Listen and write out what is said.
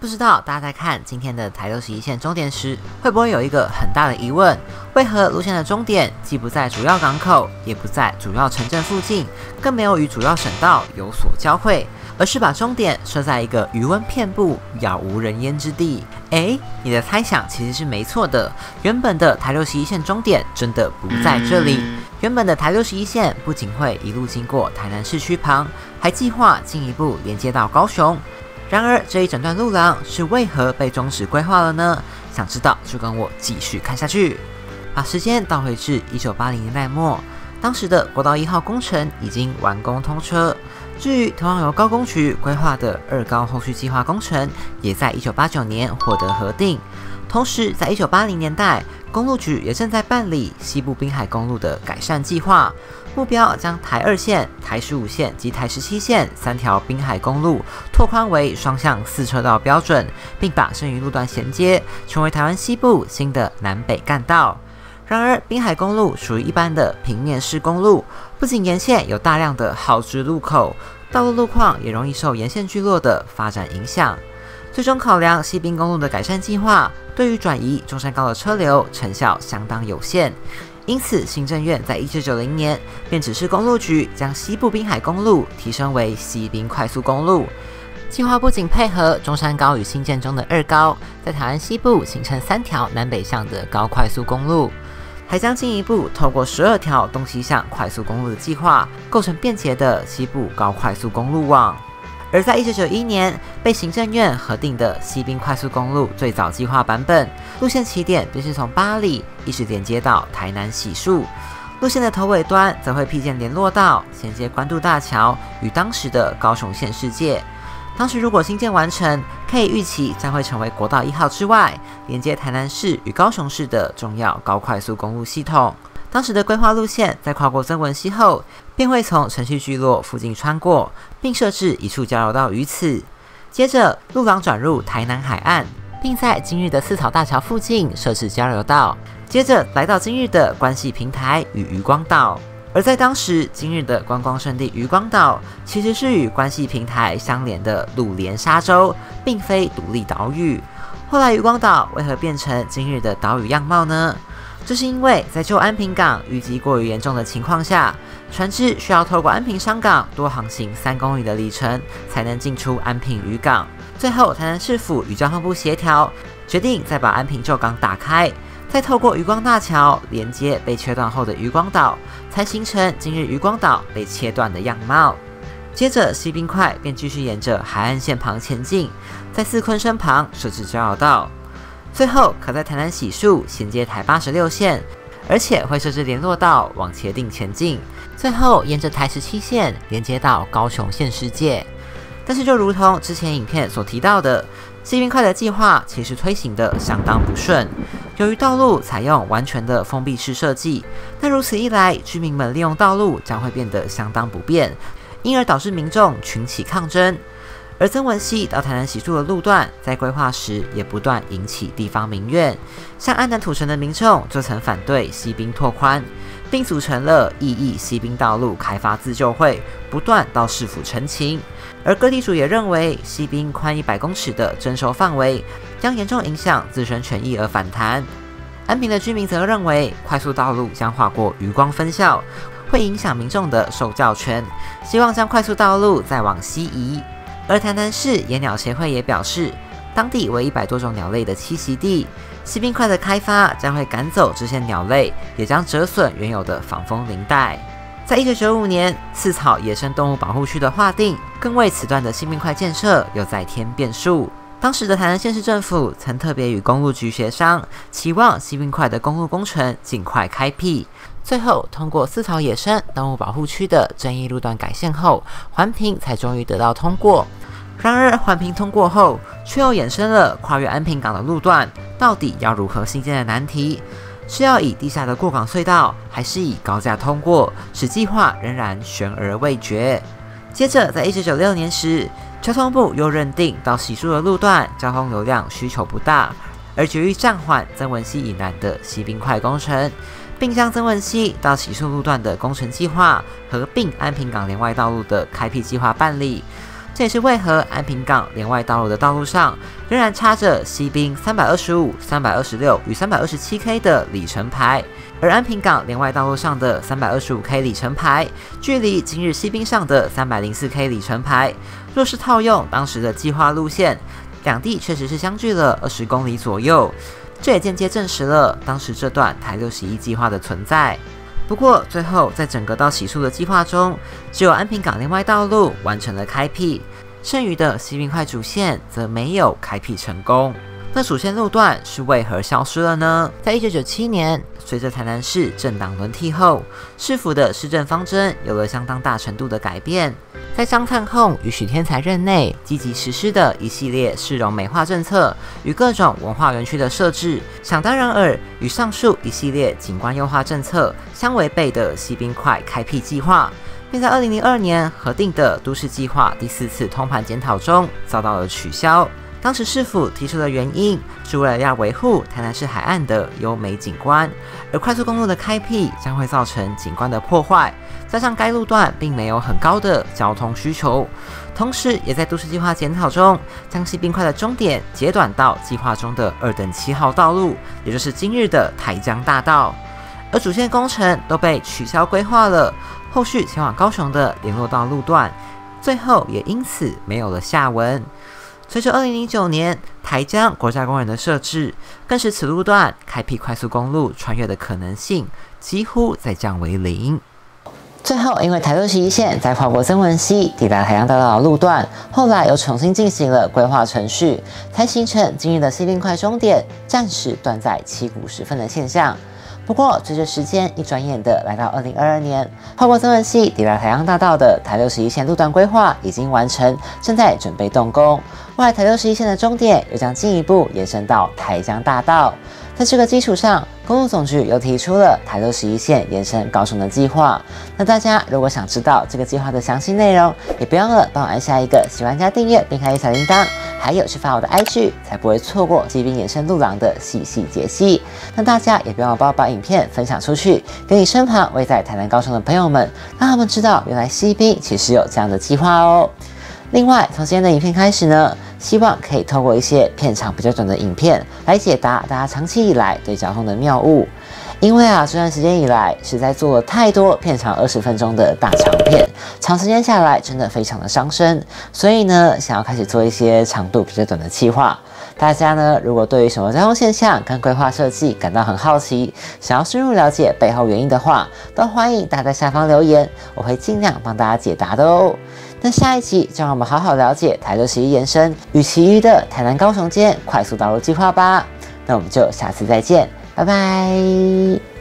不知道大家在看今天的台六十一线终点时，会不会有一个很大的疑问？为何路线的终点既不在主要港口，也不在主要城镇附近，更没有与主要省道有所交汇，而是把终点设在一个余温遍布、杳无人烟之地？诶，你的猜想其实是没错的。原本的台六十一线终点真的不在这里。原本的台六十一线不仅会一路经过台南市区旁，还计划进一步连接到高雄。然而，这一整段路廊是为何被终止规划了呢？想知道就跟我继续看下去。把时间倒回至一九八零年代末，当时的国道一号工程已经完工通车。至于同样由高工局规划的二高后续计划工程，也在一九八九年获得核定。同时，在一九八零年代，公路局也正在办理西部滨海公路的改善计划。目标将台二线、台十五线及台十七线三条滨海公路拓宽为双向四车道标准，并把剩余路段衔接，成为台湾西部新的南北干道。然而，滨海公路属于一般的平面式公路，不仅沿线有大量的耗资路口，道路路况也容易受沿线聚落的发展影响。最终考量西滨公路的改善计划，对于转移中山高的车流成效相当有限。因此，行政院在一九九零年便指示公路局将西部滨海公路提升为西滨快速公路。计划不仅配合中山高与新建中的二高，在台湾西部形成三条南北向的高快速公路，还将进一步透过十二条东西向快速公路的计划，构成便捷的西部高快速公路网。而在一九九一年被行政院核定的西滨快速公路最早计划版本，路线起点便是从巴里一直连接到台南洗树，路线的头尾端则会辟建联络道，衔接关渡大桥与当时的高雄县世界。当时如果新建完成，可以预期将会成为国道一号之外，连接台南市与高雄市的重要高快速公路系统。当时的规划路线，在跨过曾文溪后，便会从城区聚落附近穿过，并设置一处交流道于此。接着，路廊转入台南海岸，并在今日的四草大桥附近设置交流道。接着，来到今日的关系平台与渔光岛。而在当时，今日的观光胜地渔光岛，其实是与关系平台相连的鲁连沙洲，并非独立岛屿。后来，渔光岛为何变成今日的岛屿样貌呢？这是因为在旧安平港淤积过于严重的情况下，船只需要透过安平商港多航行三公里的里程，才能进出安平渔港。最后，台南市府与交通部协调，决定再把安平旧港打开，再透过渔光大桥连接被切断后的渔光岛，才形成今日渔光岛被切断的样貌。接着，西冰块便继续沿着海岸线旁前进，在四坤身旁设置交流道。最后，可在台南洗漱衔接台八十六线，而且会设置联络道往茄定前进。最后，沿着台十七线连接到高雄县世界。但是，就如同之前影片所提到的，西滨快的计划其实推行的相当不顺。由于道路采用完全的封闭式设计，那如此一来，居民们利用道路将会变得相当不便，因而导致民众群起抗争。而曾文溪到台南洗漱的路段，在规划时也不断引起地方民怨。像安南土城的民众就曾反对西滨拓宽，并组成了异议西滨道路开发自救会，不断到市府陈情。而各地主也认为，西滨宽一百公尺的征收范围将严重影响自身权益而反弹。安平的居民则认为，快速道路将划过余光分校，会影响民众的受教权，希望将快速道路再往西移。而台南市野鸟协会也表示，当地为一百多种鸟类的栖息地，西滨块的开发将会赶走这些鸟类，也将折损原有的防风林带。在一九九五年，四草野生动物保护区的划定，更为此段的西滨块建设又再添变数。当时的台南县市政府曾特别与公路局协商，期望西滨块的公路工程尽快开辟。最后，通过四草野生动物保护区的争议路段改线后，环评才终于得到通过。然而，环评通过后，却又衍生了跨越安平港的路段到底要如何新建的难题：是要以地下的过港隧道，还是以高架通过？使计划仍然悬而未决。接着，在一九九六年时，交通部又认定到洗漱的路段交通流量需求不大，而决议暂缓曾文溪以南的西滨快工程。并将曾文溪到起诉路段的工程计划合并安平港连外道路的开辟计划办理。这也是为何安平港连外道路的道路上仍然插着西滨三百二十五、三百二十六与三百二十七 K 的里程牌，而安平港连外道路上的三百二十五 K 里程牌，距离今日西滨上的三百零四 K 里程牌，若是套用当时的计划路线，两地确实是相距了二十公里左右。这也间接证实了当时这段台六十一计划的存在。不过，最后在整个到洗漱的计划中，只有安平港另外道路完成了开辟，剩余的西滨快主线则没有开辟成功。那主线路段是为何消失了呢？在一九九七年，随着台南市政党轮替后，市府的市政方针有了相当大程度的改变。在张灿宏与许天才任内，积极实施的一系列市容美化政策与各种文化园区的设置，想当然尔与上述一系列景观优化政策相违背的西滨块开辟计划，并在二零零二年核定的都市计划第四次通盘检讨中遭到了取消。当时市府提出的原因是为了要维护台南市海岸的优美景观，而快速公路的开辟将会造成景观的破坏，加上该路段并没有很高的交通需求，同时也在都市计划检讨中将西滨快的终点截短到计划中的二等七号道路，也就是今日的台江大道，而主线工程都被取消规划了，后续前往高雄的联络道路段，最后也因此没有了下文。随着二零零九年台江国家公园的设置，更使此路段开辟快速公路穿越的可能性几乎在降为零。最后，因为台六十一线在跨过曾文溪抵达海洋大道的路段，后来又重新进行了规划程序，才形成今日的西滨快终点暂时断在七股时分的现象。不过，随着时间一转眼的来到二零二二年，跨过曾文溪抵达台阳大道的台六十一线路段规划已经完成，正在准备动工。未来台六十一线的终点又将进一步延伸到台江大道。在这个基础上，公路总局又提出了台六十一线延伸高雄的计划。那大家如果想知道这个计划的详细内容，也别忘了帮我按下一个喜欢加订阅，并开启小铃铛。还有是发我的 IG，才不会错过西滨延伸路廊的细细解析。那大家也别忘了把影片分享出去，给你身旁位在台南高雄的朋友们，让他们知道原来西滨其实有这样的计划哦。另外，从今天的影片开始呢，希望可以透过一些片场比较短的影片来解答大家长期以来对交通的谬误。因为啊，这段时间以来实在做了太多片长二十分钟的大长片，长时间下来真的非常的伤身，所以呢，想要开始做一些长度比较短的计划。大家呢，如果对于什么交通现象跟规划设计感到很好奇，想要深入了解背后原因的话，都欢迎大家在下方留言，我会尽量帮大家解答的哦。那下一集就让我们好好了解台六十一延伸与其余的台南高雄间快速道路计划吧。那我们就下次再见。拜拜。